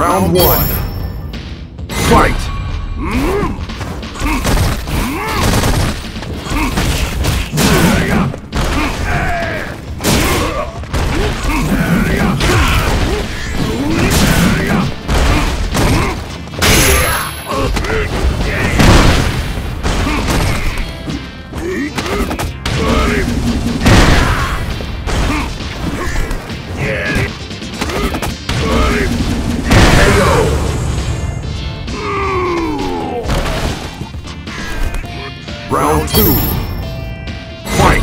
Round one. Fight! Round two. Fight!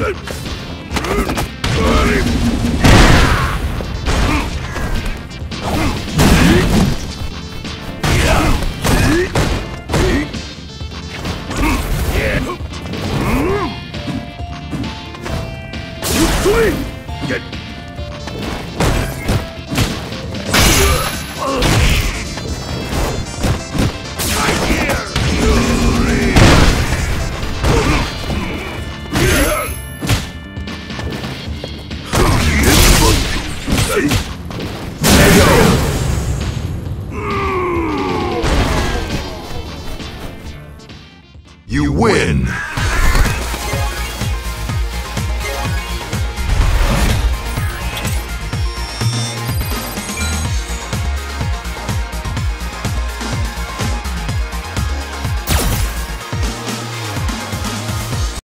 Hey! You win!